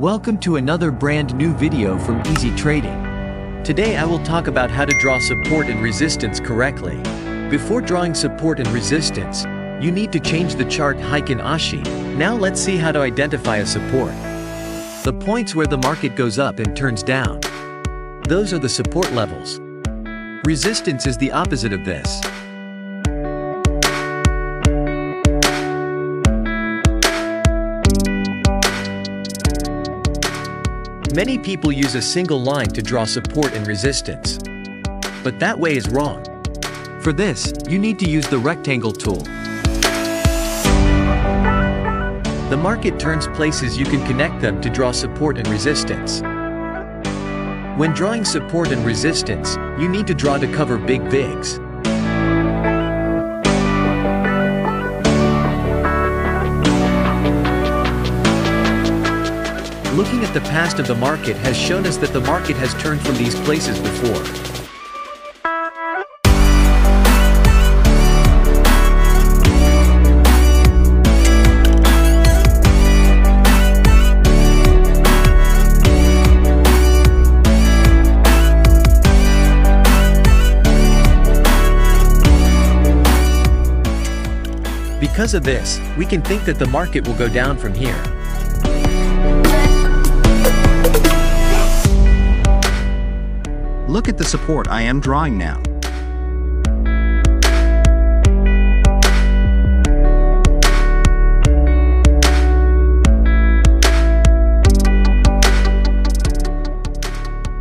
Welcome to another brand new video from Easy Trading. Today I will talk about how to draw support and resistance correctly. Before drawing support and resistance, you need to change the chart Heikin Ashi. Now let's see how to identify a support. The points where the market goes up and turns down. Those are the support levels. Resistance is the opposite of this. Many people use a single line to draw support and resistance. But that way is wrong. For this, you need to use the rectangle tool. The market turns places you can connect them to draw support and resistance. When drawing support and resistance, you need to draw to cover big wicks. Looking at the past of the market has shown us that the market has turned from these places before. Because of this, we can think that the market will go down from here. Look at the support I am drawing now.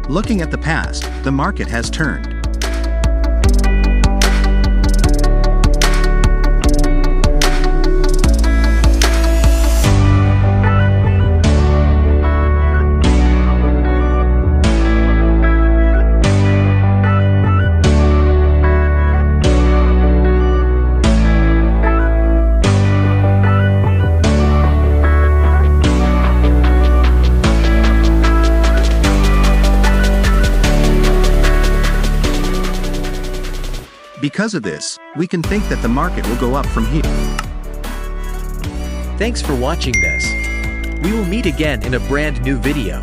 Looking at the past, the market has turned. Because of this, we can think that the market will go up from here. Thanks for watching this. We will meet again in a brand new video.